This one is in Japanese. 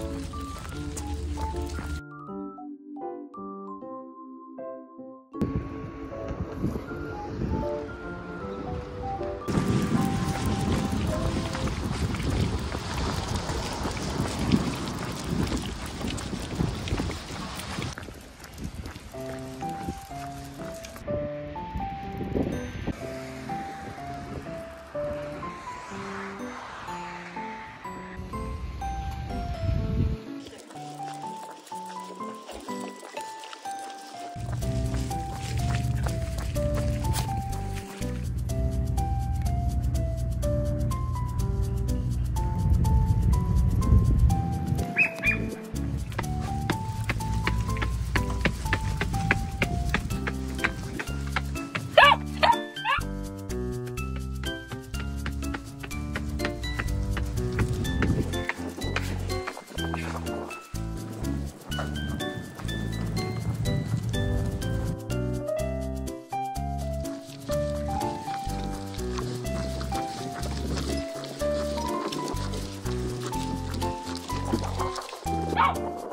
Thank you. Go!